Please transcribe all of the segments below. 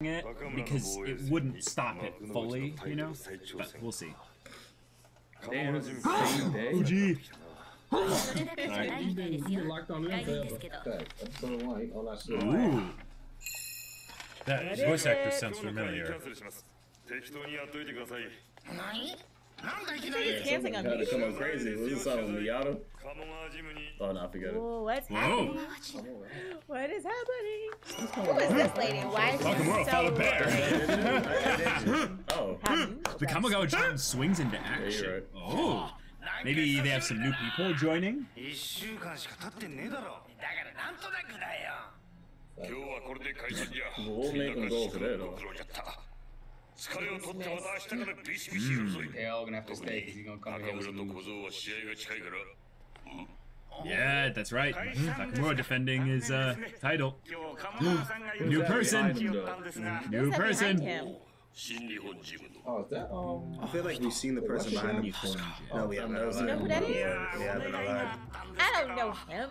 it because it wouldn't stop it fully, you know? But we'll see. Damn, OG! That. Ooh! That voice actor sounds familiar. I'm thinking yeah, he's dancing on me. Come on, crazy. What's this song, Miyata? Oh no, I forgot it. What's Whoa. happening? What is happening? Who is this lady? Why is Welcome she world, bear. oh. The Kamogawa Gym swings into action. Yeah, right. Oh. Maybe they have some new people joining? we'll make them go for that, though. Yeah, that's right. Hmm, Nakamura defending his uh, title. New person. New person. Oh, is that um? I feel like we've seen the person behind him. No, we haven't. That you know who that is? Yeah. I don't know him.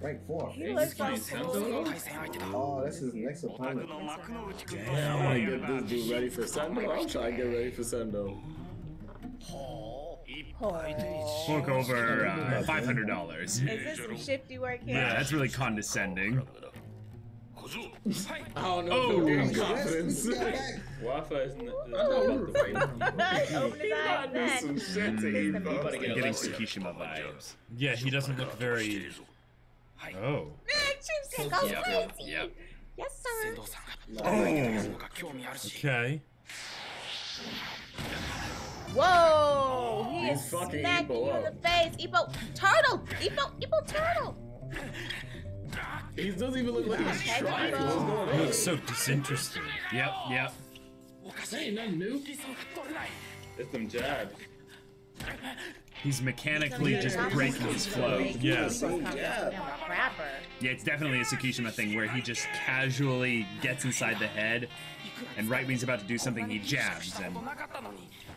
Rank 4. He looks like Oh, this is next opponent. Damn, I want to get this dude ready for Sendo. I'm trying to get ready for Sendo. Look over uh, $500. Is this some shifty work here? Yeah, that's really condescending. I don't know. Oh, dude, confidence. Wafa is not about the right Open his eyes. Some shit to mm. eat, Getting Tsukishima vibes. Yeah, he doesn't look very Oh. Man, Chimsy, go crazy. Yep. Yes, sir. Okay. Whoa! He He's is fucking smacking Ippo you in up. the face. Ippo, turtle! Ippo, Ippo, turtle! He doesn't even look like he's Okay, trying. bro. What's going He on? looks so disinterested. Yep, yep. That ain't nothing new. It's them jabs. He's mechanically just breaking his flow. Yes. Yeah. down a crapper. Yeah, it's definitely a Tsukishima thing where he just casually gets inside the head, and right when he's about to do something, he jabs, and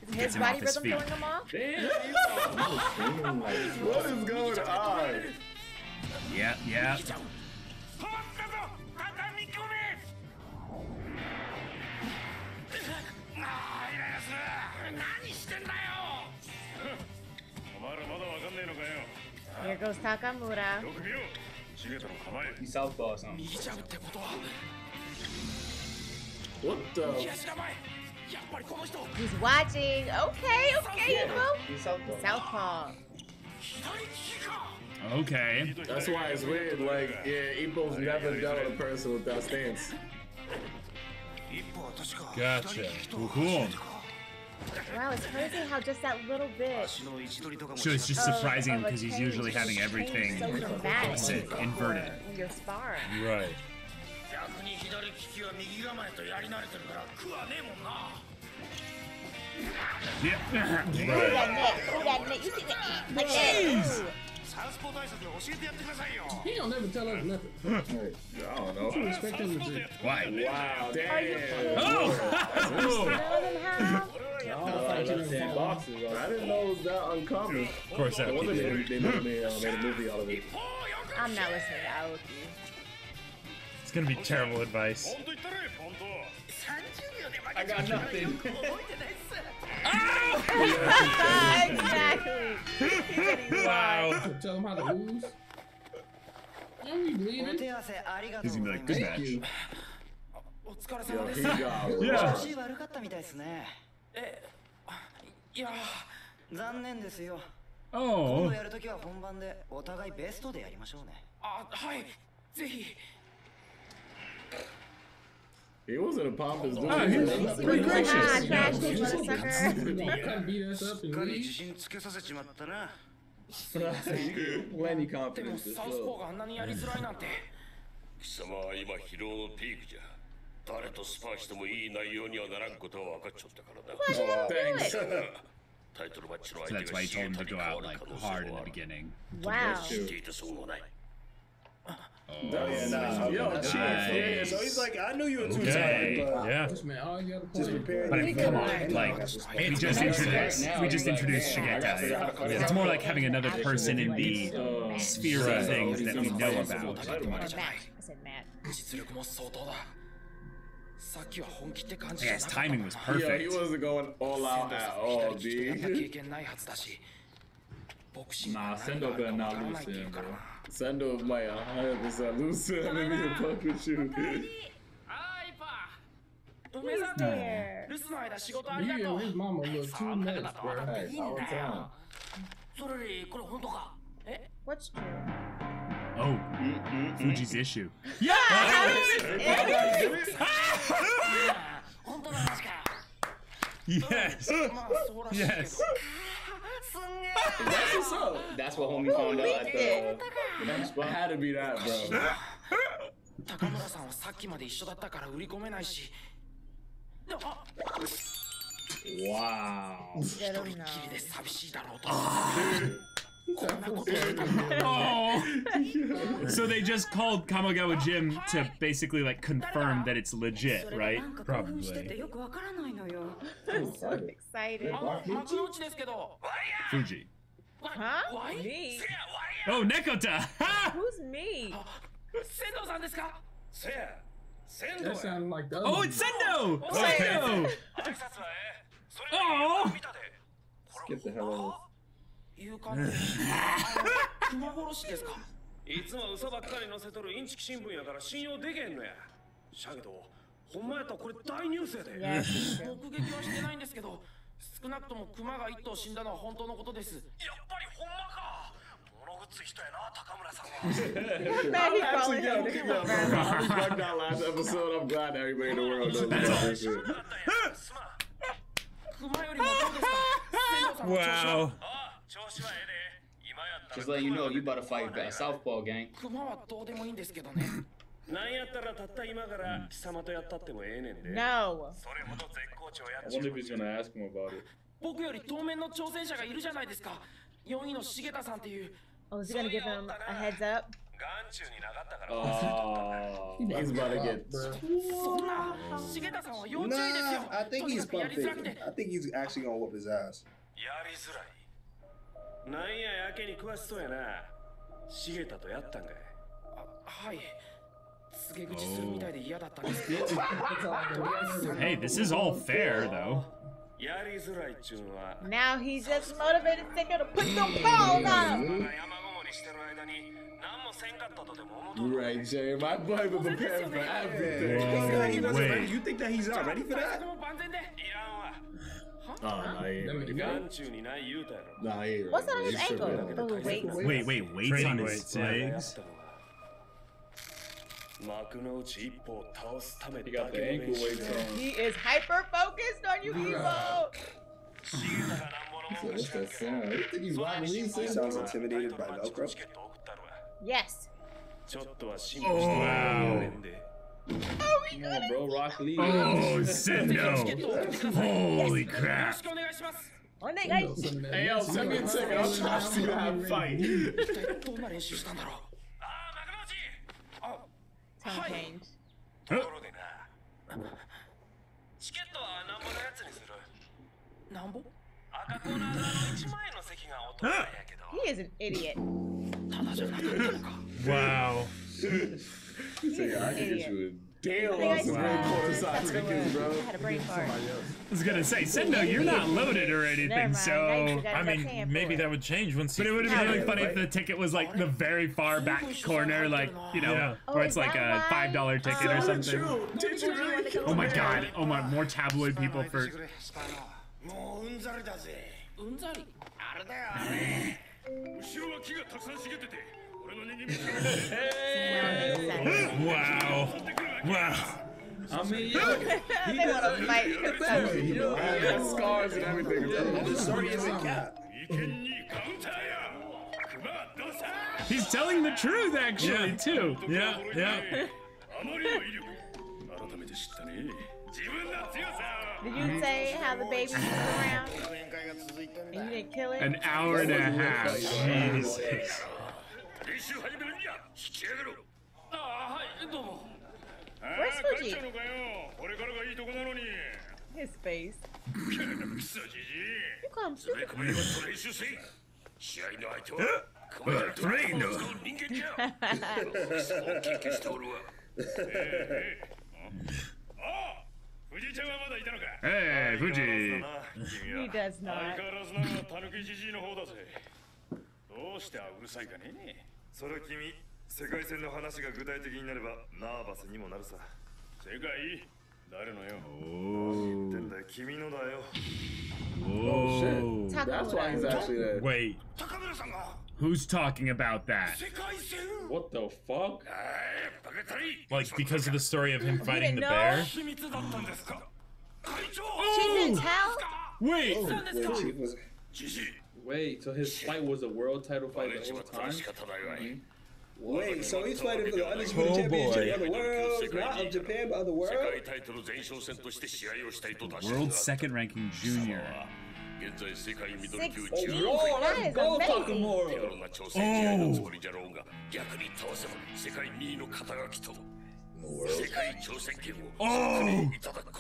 Is his him off body his rhythm feet. throwing him off? What is going on? yeah, yeah. Here goes Takamura. He's southpaw. What the? He's watching. Okay, okay, yeah, He's southpaw. Okay. That's why it's weird. Like, yeah, Ippo's never dealt with a person with that stance. Gotcha. Cool. Wow, it's crazy how just that little bit. So it's just surprising because he's usually having everything so inverted. Your sparring. Right. Yep. right. Jeez! He don't never tell us nothing. I don't know. Why? Wow. Damn. Are you kidding? Oh! oh. No, I, thought like boxes. Like, I didn't know it was that uncommon. Of course, that woman they, they made, uh, made a movie out of it. I'm not listening. I will. It's gonna be terrible advice. I got nothing. oh! exactly. Wow. Tell him how to lose. Yeah, we leaving. He's gonna be like, good match. Oh, yeah, yeah. えいや残念ですよ今度やるときは本番でお互いベストでやりましょうねあはいぜひ It wasn't a pompous dude. Nah, he was pretty gracious. Ah, trash you can't beat us up and leave. Plenty confidence. 貴様は今疲労のピークじゃ。誰とスパーしてもいい内容にはならんことは分かっちゃったからな Why did I do Thanks. it? タイトルマッチの So 相 that's 手 why が he シゲ told him タ to に go 変わ out る like 可能性 hard in も the ある beginning. Wow. 知っていてそうもない Oh, yeah, nah. Yo, chill. Yeah, yeah. So he's like, I knew you were too Okay. tired, but Yeah. This man, all you gotta just play. prepare. But I mean, come on, Pretty like good. we just introduced we just introduced Shigeta. It's more like having another person in the sphere of things that we know about. Or Matt. I said Matt. Yeah, his timing was perfect. Yeah, he wasn't going all out at all, dude. nah, Sendo better not lose him, bro. Sendo might 100% lose him in the poker shoot. Who's there? You and his mama look too much, bro. All the time. What's true? Oh, Fuji's issue. 本当の話か Yes. まあそうらしいけど Yes. すんげえ That's what's up. That's what homie found out at the, the next It spot. had to be that, bro. 高村さんはさっきまで一緒だったから売り込めないしあ Wow. 一 I 人 don't っきり know. で寂しいだろうと oh. So they just called Kamogawa Gym to basically like confirm that it's legit, right? Probably. I'm so excited. Fuji. Oh, huh? Me? Oh, Nekota! Who's me? That sounded like the Oh, it's Sendo! Oh! Oh. Get the hell out いう感じあの 熊殺しですか？いつも嘘ばっかり載せとるインチキ新聞やから信用できへんのやしゃけどほんまやったらこれ大ニュースやで.目撃はしてないんですけど少なくとも熊が一頭死んだのは本当のことですやっぱりほんまか物ごっつい人やな高村さんは Man, he Actually, calling yo, him yo, the bro, I was bugged out last episode. I'm glad everybody in the world knows this shit. 熊よりもどうですか？Wow. あ調子はええで今やったら Just letting you know, you about to fight that Southpaw gang. 熊はどうでもいいんですけどねなんやったらたった今から貴様とやったってもええねんで No. それほど絶好調やっ I ちゅ wonder う if he's gonna ask him about it. 僕より当面の挑戦者がいるじゃないですか4位の重田さんっていう Oh, is he gonna give him a heads up? 眼中になかったから忘れとった Oh. He's about to get. そんな重田さんは要注意ですよ Nah, I think とに he's かくや pump りづらく faking. て I think he's actually gonna whoop his ass. やりづらいなんややけに詳しそうやな重田とやったんかいあはい告げ口するみたいで嫌だったんですけどとりあえず Hey, this is all fair, though. やりづらいっちゅうのは Now he's just motivated thinking to put some balls on him. 山ごもりしてる間に何もせんかったとでも思うと You right, Jay. My boy been prepared for everything. Whoa, he doesn't wait. ready. You think that he's not ready for 対 that? What's on his ankle? Oh, wait. Wait, wait, weights Training on his legs? He is hyper focused on you people. sounds intimidated by Velcro? Yes. Oh, wow. っとは辛抱してもらえんで Come on, bro. Rock Lee. Oh, Sendo! Holy よろ crap! しくお願いします On they Send guys. those in there. Hey, yo, send me a ticket. I'm trying to see that fight. 一体どんな練習したんだろうああ幕の内あ Tone はい change. ところでなチケットはなんぼのやつにするなんぼ赤コーナー側の1万円の席がお得なんやけど He is an idiot. ただじゃなかったのか Wow. He said, I can Dale on some red quarter side chickens, bro. I had a brain fart. I was gonna say, Sendo, you're not loaded or anything, so I mean, maybe that would change once. But it would have been really funny if the ticket was like the very far back corner, like you know, where it's like a five dollar ticket or something. Oh my god! Oh my, more tabloid people for. wow. Wow. I mean, yeah, he they want fight. You got scars and everything. This story isn't cap. He's telling the truth, actually, yeah. too. Yeah, yeah. Did you say how the baby was around? And you didn't kill it? An hour and a half. Jesus. Where's あー帰っ Fuji? ちゃうのかよこれからがいいとこなのに His face. クソじじい You call him つべ stupid. こべにもっと練習せい試合の相手は熊谷トレインの人間じゃクソを経験しておるわええええああ藤井ちゃんはまだいたのか Hey, 相 Fuji. He 変わらずだな君は does 相 not. 変わらずなたぬきじじいの方だぜどうしてあうるさいかねそれは君 世界戦の話が具体的になればナーバスにもなるさ世界誰のよ言ってんだよ君のだよ Oh shit. Whoa. That's why he's actually there. Wait. 高村さんが Who's talking about that? 世界戦 What the fuck? えーバカたり Like because of the story of him fighting didn't the know? bear? 秘密だったんですか会長 She didn't tell? Wait. Oh, yeah, Chief was. じじい Wait, so his fight was a world title バ fight レ the ちま whole ったら time? 仕方ないわい Wait, so he's fighting for the Undisputed oh Championship of the world, not of Japan, but of the world? World second ranking junior. Six. Oh, let's go, Takamura! Oh! Oh!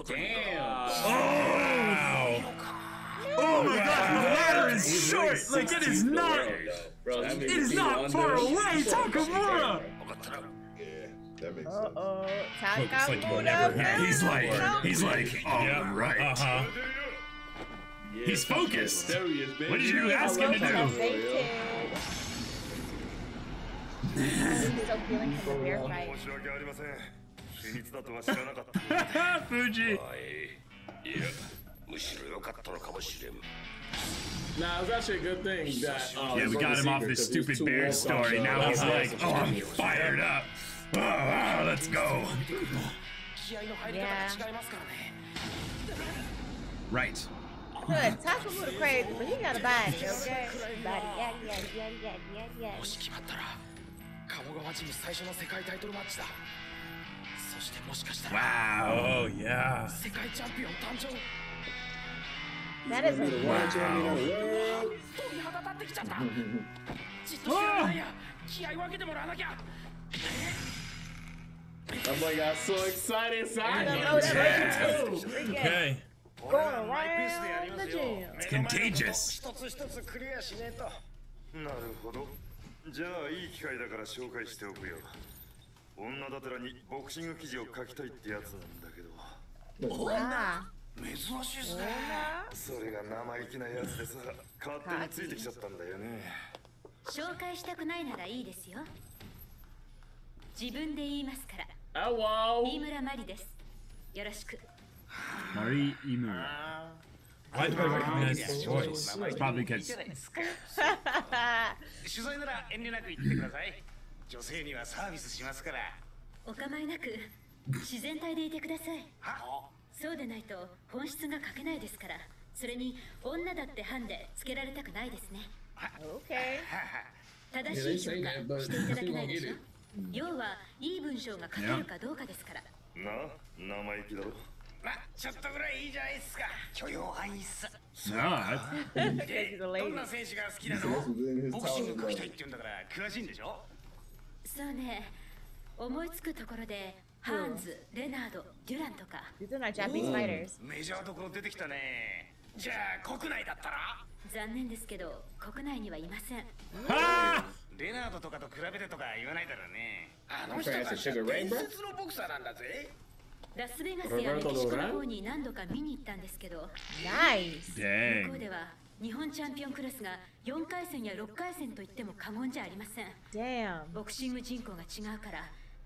Damn! Oh! Wow. Oh my gosh, the ladder is short. Like it is not. It is not far away, Takamura. That makes sense. Uh-oh. Takamura. He's like, he's like, all right. Uh-huh. He's focused. There he is, baby. What did you ask him to do? still feeling his bear fight. Fuji. はいいやむしろ良かったのかもしれん Nah, it's actually a good thing that. Uh, Yeah, we got him off this stupid bear story. Now he's like, oh, I'm fired up. Oh, oh, let's go. 気合の入り方が違いますからね Right. Good. Takamura crazy, but he got a body, okay? Body, yeah, yeah, yeah, yeah, yeah, yeah. もし決まったら鴨川ジム最初の世界タイトルマッチだそしてもしかしたら Wow. Oh yeah. 世界チャンピオン誕生 That is たじっとしてられないや気合分けてもらわなきゃ That boy got so excited, son. Freaking Okay. going around the gym. It's contagious. なるほどじゃあいい機会だから紹介しておくよ女だてらにボクシング記事を書きたいってやつなんだけど Ah. 珍しいっすね.それが生意気なやつでさ勝手についてきちゃったんだよね。紹介したくないならいいですよ。自分で言いますから。Hello. 飯村真理です。よろしく。Mari Imura. Why do I recognize this voice? It's probably because 取材なら遠慮なく言ってください。女性にはサービスしますから。お構いなく。自然体でいてくださいそうでないと本質が書けないですから。それに女だって班でつけられたくないですね. 正しい評価していただけないでしょ？要はいい文章が書けるかどうかですから。な生意気だろ。まあちょっとぐらいいいじゃないっすか。許容範囲っす。Because he's a どん.な選手が好きなの？ボクシング書きたい.って言うんだから詳しいんでしょ？そうね。思いつくところでハーンズ、レナード、デュランとか。These are not Japanese fighters. メジャーどころ出てきたね。じゃあ国内だったら？残念ですけど国内にはいません。レナードとかと比べてとか言わないだろうね。あの are Sugar Ray, bro. 説のボクサーなんだぜ。ラスベガスやメキシコの方に何度か見に行ったんですけど。Nice. 向こう.では日本チャンピオンクラスが4回戦や6回戦と言っても過言じゃありません。Damn. ボクシング人口が違うから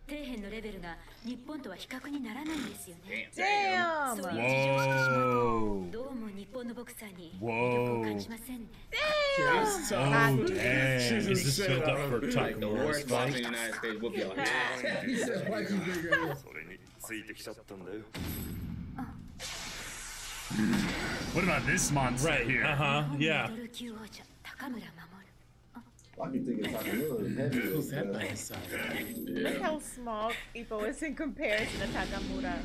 底辺のレベルが日本とは比較にならないんですよね Damn. そういう事情を知ってしまう.とどうも日本のボクサーに魅力を感じませんね tough. Oh, dang. Is this build up for boxer in fight? the United States whoop you like それについてきちゃったんだよ What about this monster Right. here? Uh huh. 日 Yeah. 高村守 I Yeah. Look how small Ippo is in comparison to Takamura.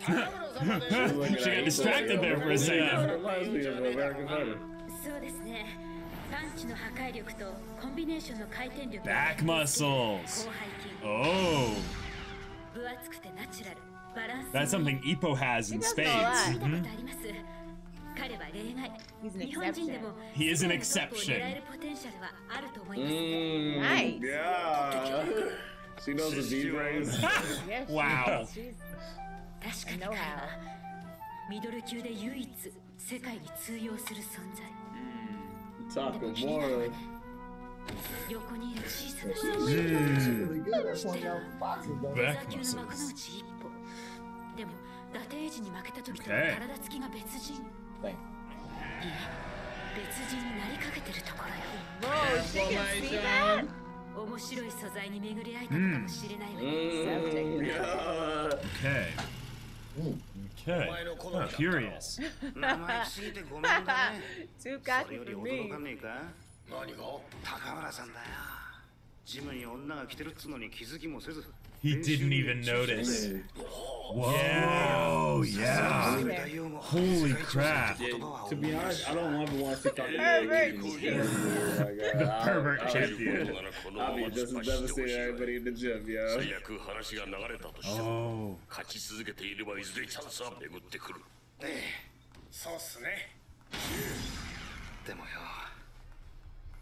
she got distracted there for a second. Back muscles. Oh. That's something Ippo has in spades. He is an 世界のトップを exception. 狙えるポテンシャルはあると思います、 Mm, Nice. Yeah. She knows the B phrase. Yeah, she- Wow. she's- 確かに I know 彼 how. はミドル級で唯一世界に通用する存在 Takamura. 横にいる小さな She's 少女 really good at one of your boxes, though. 座 Back 級の幕の muscles. 内一歩でも打定時に負けた時と Okay. 体つきが別人 thing. Whoa, she can see that? 面白い素材に巡り合えたかもしれないわね。Mm. Mm. Okay. Okay. Kind of furious. Too bad for me. 何が高村さんだよ。ジムに女が来てるっつのに気づきもせず。He didn't even notice. Whoa, yeah. Holy crap. To be honest, I don't ever want to talk Pervert. The pervert champion. I'll be just as devastated everybody in the gym, yo. 最悪話が流れたとしても Oh. 勝ち続けていればいずれチャンスは巡ってくるそうっすねでもよ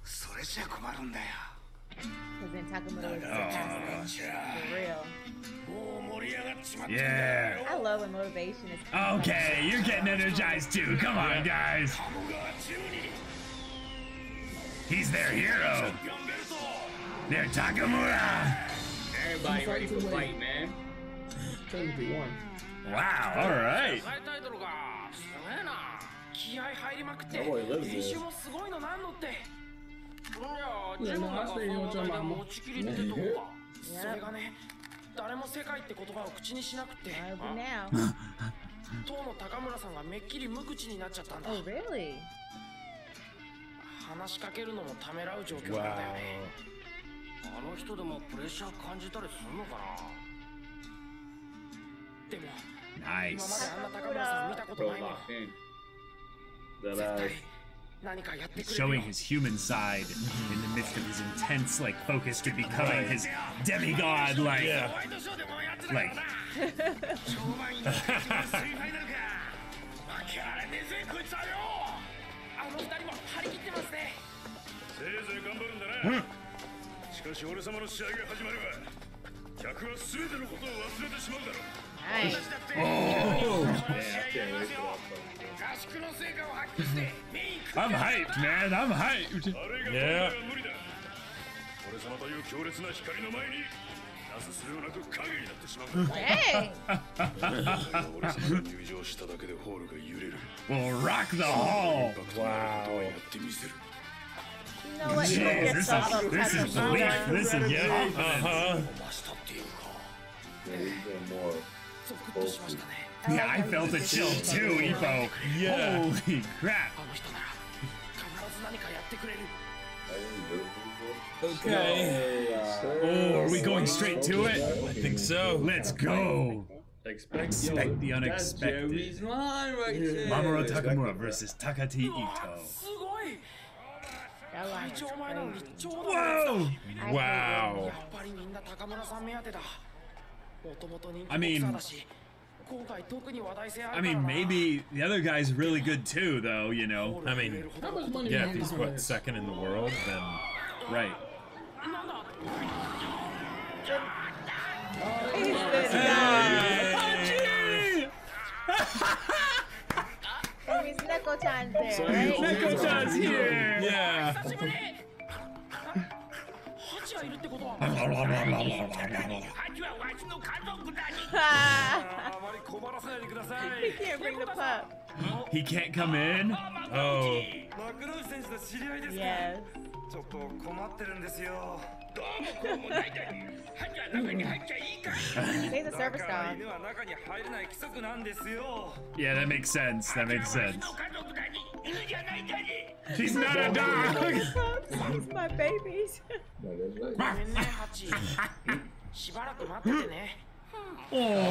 それじゃ困るんだよ because then Takamoto is oh, the. For real. Yeah. I love when motivation is. Okay, you're getting energized too. Come on, guys. He's their hero. They're Takamura. Everybody ready for the fight, man. Wow. All right. Oh, he lives this. ジいやムのまあそういうお茶でまあ持ちきりってとこかねそれがね誰も世界って言葉を口にしなくて.当の高村さんがめっきり無口になっちゃったんだ。Oh, really? 話しかけるのもためらう状況なんだよね。あの人でもプレッシャー感じたりするのかな。でも今まで Nice. あんな高村さん見たことないもん。絶 uh, 対 showing his human side in the midst of his intense like focus to becoming his demigod like yeah. like Nice. Oh! oh. Yeah, I'm hyped, man. I'm hyped. Yeah. hey. we'll rock the hall. Wow. You know what? Yeah, this, is, this is. This is. Uh huh. Yeah, I felt a chill too, Ippo. Yeah. Holy crap. Okay. Oh, are we going straight to it? I think so. Let's go. Expect, Expect the unexpected. Mamoru Takamura versus Takati Ito. Whoa! Wow. I mean, I mean, maybe the other guy's really good too, though, you know? I mean, yeah, if he's, what, second in the world, then... Right. Hey! Neko-chan's right? Neko-chan's here! Yeah. he い can't bring the pup. He can't come in. Oh. マクロージ選手と知り合いですか Yes. ちょっと困ってるんですよどうもこうもないだにハチは中に入っちゃいいか He's a だ service から dog. 犬は中に入れない規則なんですよ Yeah, that makes sense. That makes ハチはわ sense. しの家族だに She's not a dog. She's my babies. Oh.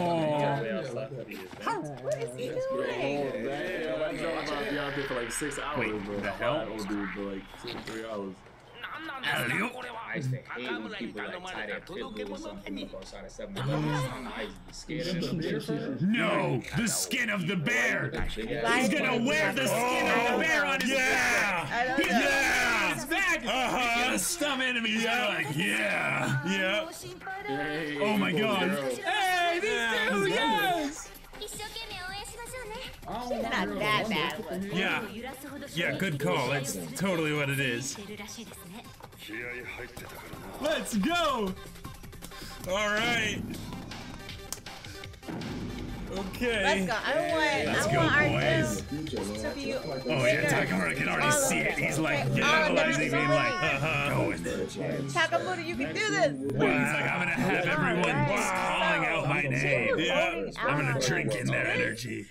What is he doing? Nobody's out there for like six hours, Wait, bro. The hell? I don't do it for like two, three hours. No, the skin of the bear. He's gonna wear the skin of the bear on his yeah. back. Yeah, yeah. His back. Uh huh. Stump enemies. Yeah, like yeah, yeah. Oh my god. Hey, these two, yes. Oh, not that bad. Yeah. Yeah, good call. That's totally what it is. Let's go! Alright. Okay. Let's go. I want, Let's I go, want boys. our to be Oh, yeah, Takamura can already see it. He's like okay. analyzing me, like, uh-huh, going. Takamura, you can do this. Wow. He's like, I'm going to have everyone calling out my name. Yeah. I'm going to drink in their energy.